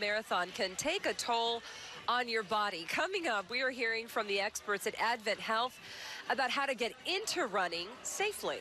marathon can take a toll on your body. Coming up, we are hearing from the experts at Advent Health about how to get into running safely.